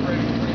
start ready.